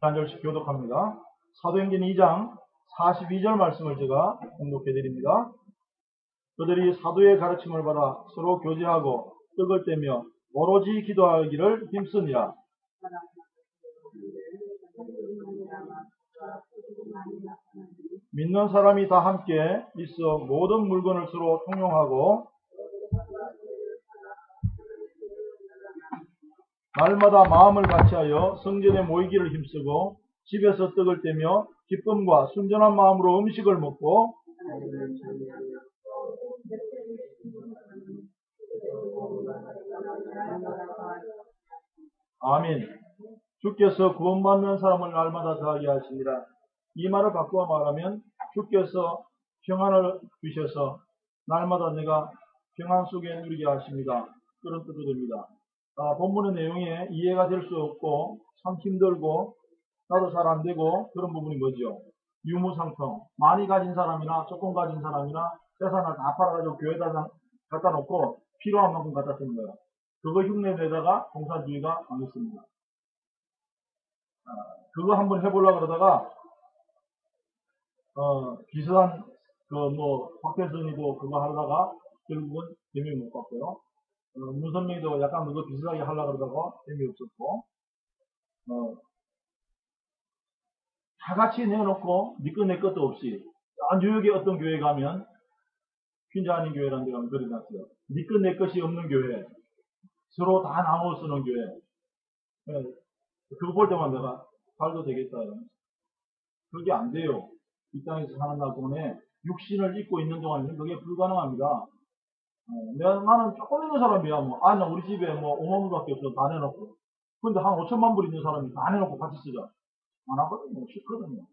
한 절씩 교독합니다. 사도행전 2장 42절 말씀을 제가 공독해 드립니다. 그들이 사도의 가르침을 받아 서로 교제하고 떡을 떼며 오로지 기도하기를 힘쓰니라. 믿는 사람이 다 함께 있어 모든 물건을 서로 통용하고 날마다 마음을 같이하여 성전에 모이기를 힘쓰고 집에서 떡을 떼며 기쁨과 순전한 마음으로 음식을 먹고 아멘. 주께서 구원받는 사람을 날마다 더하게 하시니라. 이 말을 바꾸어 말하면 주께서 평안을 주셔서 날마다 내가 평안 속에 누리게 하십니다. 그런 뜻도 됩니다. 아, 본문의 내용에 이해가 될 수 없고 참 힘들고 나도 잘 안 되고 그런 부분이 뭐죠? 유무상통 많이 가진 사람이나 조금 가진 사람이나 재산을 다 팔아가지고 교회에다 갖다 놓고 필요한 만큼 갖다 쓰는 거예요. 그거 흉내내다가 공산주의가 망했습니다. 아, 그거 한번 해보려고 그러다가 어, 비슷한 그뭐 박태선이도 그거 하다가 결국은 재미 못 봤고요. 어, 문선명도 약간 그거 비슷하게 하려고 그러다가 재미없었고 어, 다 같이 내놓고 니꺼 내 것도 없이 아, 뉴욕에 어떤 교회 가면 퀸자 아닌 교회라는 데 가면 그리 났어요. 니꺼 내 것이 없는 교회 서로 다 나눠 쓰는 교회 네, 그거 볼 때만 내가 발도 되겠다 그게 안 돼요. 이 땅에서 사는 날 동안에 육신을 입고 있는 동안에는 그게 불가능합니다. 어, 내가, 나는 조금 있는 사람이야. 뭐, 아, 나 우리 집에 뭐 5만 불밖에 없어. 다 내놓고. 근데 한 5천만 불 있는 사람이 다 내놓고 같이 쓰자. 안 하거든요. 싫거든요.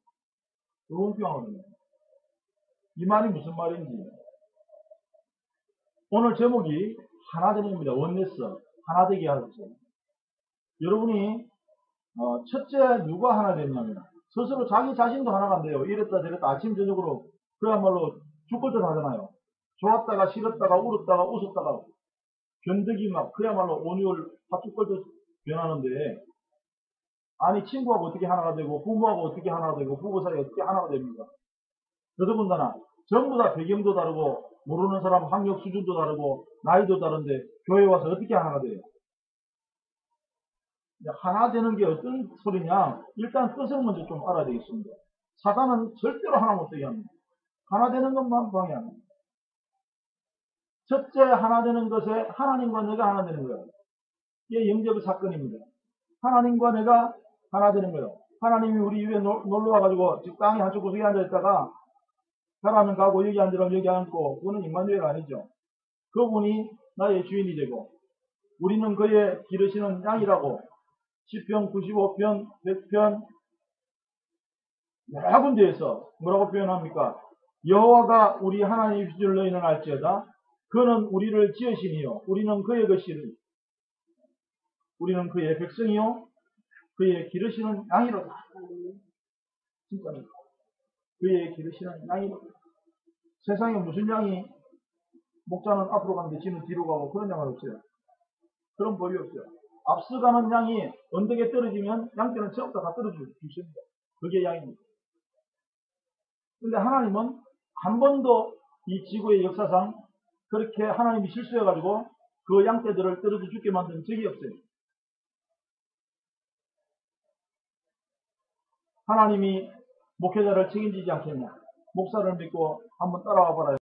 의원병하거든요. 이 말이 무슨 말인지. 오늘 제목이 하나되기입니다. 원네스. 하나되게 하셨어요. 여러분이, 어, 첫째 누가 하나 됐냐면, 스스로 자기 자신도 하나가 안 돼요. 이랬다 저랬다 아침 저녁으로 그야말로 죽을 듯 하잖아요. 좋았다가 싫었다가 울었다가 웃었다가 변덕이 막 그야말로 온유를 다 죽을 듯 변하는데 아니 친구하고 어떻게 하나가 되고 부모하고 어떻게 하나가 되고 부부 사이 어떻게 하나가 됩니까? 더더군다나 전부 다 배경도 다르고 모르는 사람 학력 수준도 다르고 나이도 다른데 교회 와서 어떻게 하나가 돼요? 하나 되는 게 어떤 소리냐? 일단 뜻을 먼저 좀 알아야 되겠습니다. 사단은 절대로 하나 못 되게 합니다. 하나 되는 것만 방해합니다. 첫째 하나 되는 것에 하나님과 내가 하나 되는 거예요. 이게 영접의 사건입니다. 하나님과 내가 하나 되는 거예요. 하나님이 우리 집에 놀러 와가지고 집 땅에 한쪽 구석에 앉아있다가 가라면 가고 여기 앉으라면 여기 앉고 그거는 임마누엘 아니죠. 그분이 나의 주인이 되고 우리는 그의 기르시는 양이라고 10편, 95편, 100편 여러 군데에서 뭐라고 표현합니까? 여호와가 우리 하나님의 줄 너희는 알지어다. 그는 우리를 지으시니요. 우리는 그의 것이니 우리는 그의 백성이요. 그의 기르시는 양이로다. 진짜입니다. 그의 기르시는 양이로다. 세상에 무슨 양이 목자는 앞으로 가는데 지는 뒤로 가고 그런 양은 없어요. 그런 법이 없어요. 앞서가는 양이 언덕에 떨어지면 양떼는 전부 다 떨어져 주십니다. 그게 양입니다. 근데 하나님은 한 번도 이 지구의 역사상 그렇게 하나님이 실수해가지고 그 양떼들을 떨어져 죽게 만든 적이 없어요. 하나님이 목회자를 책임지지 않겠냐. 목사를 믿고 한번 따라와 봐라.